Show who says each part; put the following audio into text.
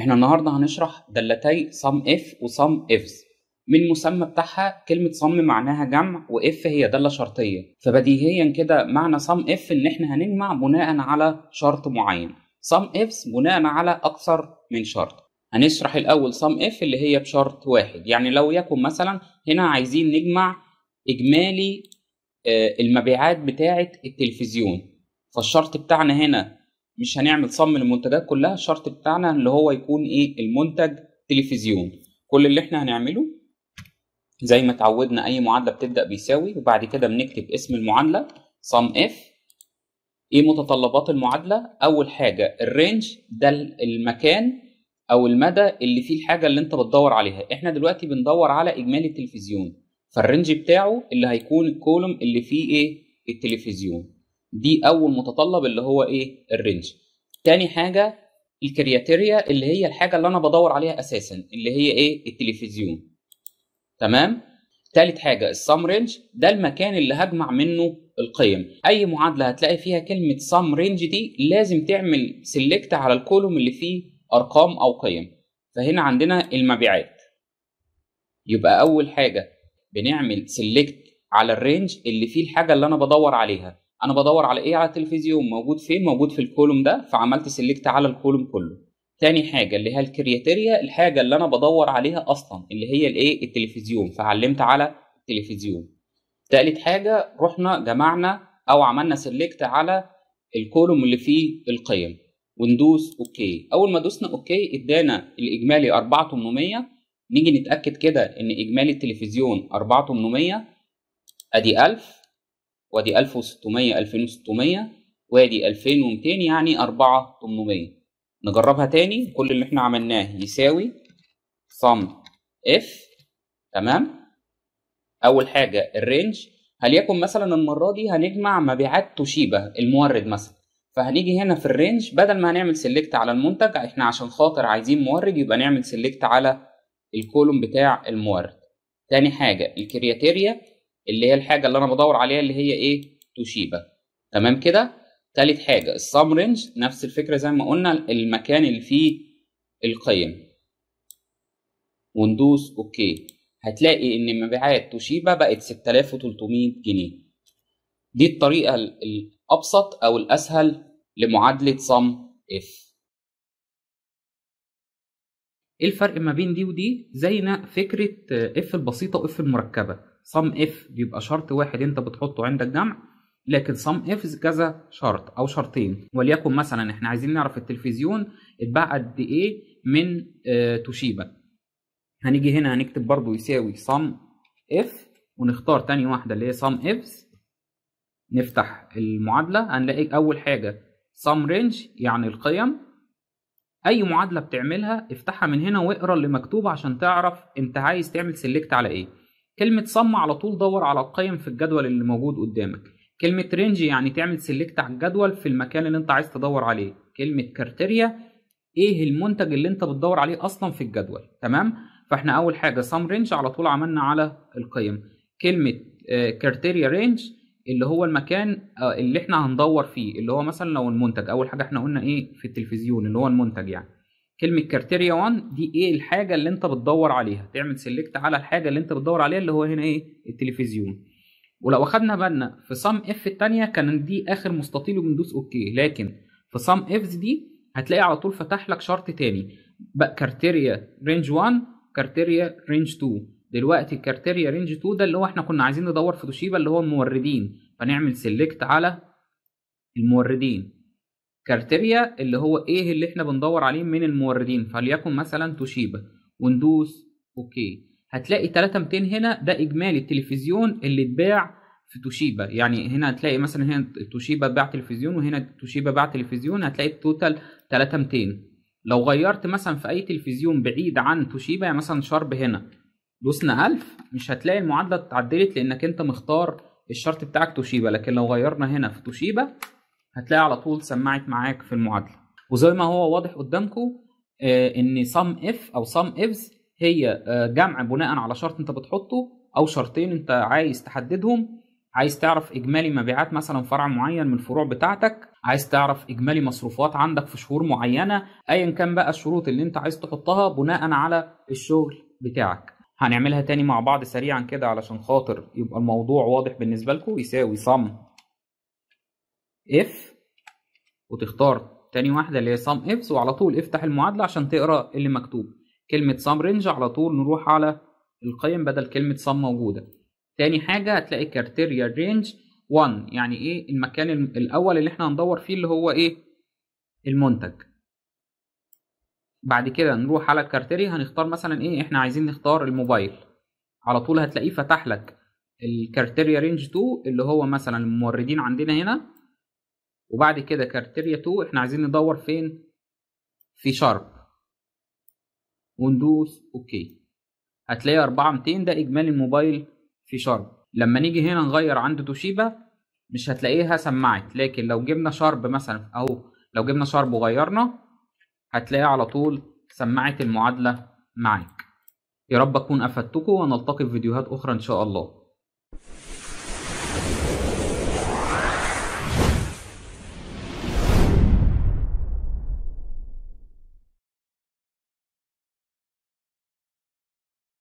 Speaker 1: إحنا النهارده هنشرح دالتي sum if و sum ifs. من المسمى بتاعها كلمة sum معناها جمع و if هي دالة شرطية. فبديهيا كده معنى sum if إن إحنا هنجمع بناء على شرط معين. sum ifs بناء على أكثر من شرط. هنشرح الأول sum if اللي هي بشرط واحد. يعني لو يكن مثلا هنا عايزين نجمع إجمالي آه، المبيعات بتاعة التلفزيون. فالشرط بتاعنا هنا مش هنعمل sum للمنتجات كلها الشرط بتاعنا اللي هو يكون إيه؟ المنتج تلفزيون. كل اللي إحنا هنعمله زي ما اتعودنا أي معادلة بتبدأ بيساوي وبعد كده بنكتب اسم المعادلة sum if إيه متطلبات المعادلة؟ أول حاجة ال range ده المكان أو المدى اللي فيه الحاجة اللي أنت بتدور عليها. إحنا دلوقتي بندور على إجمالي التلفزيون فال range بتاعه اللي هيكون ال column اللي فيه إيه؟ التلفزيون. دي أول متطلب اللي هو إيه؟ ال range. تاني حاجة ال criteria اللي هي الحاجة اللي أنا بدور عليها أساسا اللي هي إيه؟ التلفزيون. تمام؟ تالت حاجة ال sum range. ده المكان اللي هجمع منه القيم. أي معادلة هتلاقي فيها كلمة sum range دي لازم تعمل select على ال column اللي فيه أرقام أو قيم. فهنا عندنا المبيعات. يبقى أول حاجة بنعمل select على ال range اللي فيه الحاجة اللي أنا بدور عليها. أنا بدور على إيه على التلفزيون؟ موجود فين؟ موجود في ال column ده فعملت select على ال column كله. تاني حاجة اللي هي ال criteria الحاجة اللي أنا بدور عليها أصلا اللي هي الإيه؟ التلفزيون. فعلمت على التلفزيون. تالت حاجة رحنا جمعنا أو عملنا select على ال column اللي فيه القيم. وندوس OK أول ما دوسنا OK إدانا الإجمالي 4800 نيجي نتأكد كده إن إجمالي التلفزيون 4800 أدي 1000 وادي 1600 2600 وادي 2200 يعني 4800 نجربها تاني كل اللي إحنا عملناه يساوي sum if تمام؟ أول حاجة ال range. هليكن مثلا المرة دي هنجمع مبيعات توشيبا المورد مثلا. فهنيجي هنا في ال range بدل ما هنعمل select على المنتج إحنا عشان خاطر عايزين مورد يبقى نعمل select على ال column بتاع المورد. تاني حاجة ال criteria. اللي هي الحاجة اللي أنا بدور عليها اللي هي إيه؟ توشيبا. تمام كده؟ تالت حاجة ال sum range نفس الفكرة زي ما قلنا المكان اللي فيه القيم. وندوس okay. هتلاقي إن مبيعات توشيبا بقت 6300 جنيه. دي الطريقة الأبسط أو الأسهل لمعادلة سم if. إيه الفرق ما بين دي ودي؟ زي فكرة if البسيطة و if المركبة. سم اف بيبقى شرط واحد انت بتحطه عندك جمع لكن sum ifs كذا شرط أو شرطين. وليكن مثلا إحنا عايزين نعرف التلفزيون اتباع قد إيه من آه توشيبا هنيجي هنا هنكتب برضو يساوي سم اف ونختار تاني واحدة اللي هي sum ifs نفتح المعادلة هنلاقي أول حاجة sum range يعني القيم. أي معادلة بتعملها افتحها من هنا واقرأ اللي مكتوب عشان تعرف أنت عايز تعمل select على إيه. كلمة sum على طول دور على القيم في الجدول اللي موجود قدامك. كلمة range يعني تعمل select على الجدول في المكان اللي انت عايز تدور عليه. كلمة criteria إيه المنتج اللي انت بتدور عليه أصلا في الجدول؟ تمام؟ فاحنا أول حاجة sum range على طول عملنا على القيم كلمة criteria range اللي هو المكان اللي إحنا هندور فيه اللي هو مثلا لو المنتج أول حاجة إحنا قلنا إيه في التلفزيون اللي هو المنتج يعني. كلمة criteria 1 دي إيه الحاجة اللي انت بتدور عليها. تعمل select على الحاجة اللي انت بتدور عليها اللي هو هنا إيه؟ التلفزيون. ولو أخدنا بالنا في سم اف التانية كان دي آخر مستطيل وبندوس okay. لكن في sum ifs دي هتلاقي على طول فتح لك شرط تاني. بقى criteria range 1 criteria range 2 دلوقتي criteria range 2 ده اللي هو إحنا كنا عايزين ندور في توشيبا اللي هو الموردين. فنعمل select على الموردين. criteria اللي هو إيه اللي إحنا بندور عليه من الموردين فليكن مثلا توشيبا وندوس okay. هتلاقي 3200 هنا ده إجمالي. التلفزيون اللي اتباع في توشيبا. يعني هنا هتلاقي مثلا هنا توشيبا باع تلفزيون وهنا توشيبا باع تلفزيون هتلاقي ال total 3200 لو غيرت مثلا في أي تلفزيون بعيد عن توشيبا يعني مثلا شارب هنا دوسنا 1000 مش هتلاقي المعادلة اتعدلت لأنك أنت مختار الشرط بتاعك توشيبا. لكن لو غيرنا هنا في توشيبا هتلاقي على طول سمعت معاك في المعادلة. وزي ما هو واضح قدامكم آه إن sum if أو sum ifs هي آه جمع بناء على شرط أنت بتحطه أو شرطين أنت عايز تحددهم. عايز تعرف إجمالي مبيعات مثلا فرع معين من الفروع بتاعتك. عايز تعرف إجمالي مصروفات عندك في شهور معينة. ايا كان بقى الشروط اللي أنت عايز تحطها بناء على الشغل بتاعك. هنعملها تاني مع بعض سريعا كده علشان خاطر يبقى الموضوع واضح بالنسبة لكم يساوي sum if وتختار تاني واحدة اللي هي sum ifs وعلى طول افتح المعادلة عشان تقرأ اللي مكتوب. كلمة sum range على طول نروح على القيم بدل كلمة sum موجودة. تاني حاجة هتلاقي criteria range 1 يعني إيه؟ المكان الأول اللي إحنا هندور فيه اللي هو إيه؟ المنتج. بعد كده نروح على ال criteria هنختار مثلا إيه؟ إحنا عايزين نختار الموبايل. على طول هتلاقيه فتح لك ال criteria range 2 اللي هو مثلا الموردين عندنا هنا. وبعد كده criteria 2 إحنا عايزين ندور فين؟ في شارب. وندوس okay. هتلاقي 4200 ده إجمالي الموبايل في شارب. لما نيجي هنا نغير عند توشيبا مش هتلاقيها سمعت. لكن لو جبنا شارب مثلا اهو لو جبنا شارب وغيرنا هتلاقي على طول سمعت المعادلة معاك. يا رب أكون أفدتكم ونلتقي في فيديوهات أخرى إن شاء الله.